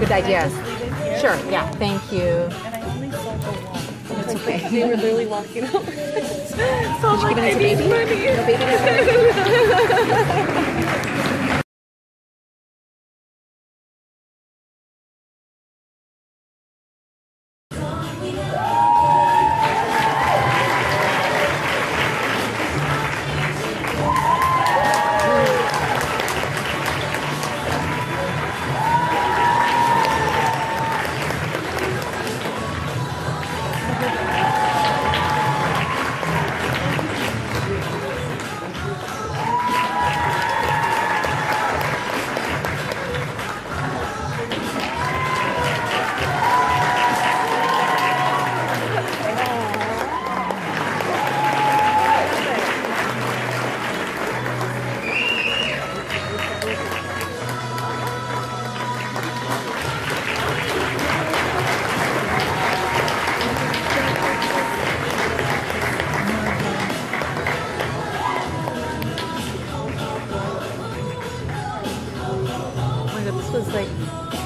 to digest. Sure, yeah, thank you. And I only saw the one. It's okay. They were literally walking out. so I'm like, I need baby? money. No baby? was like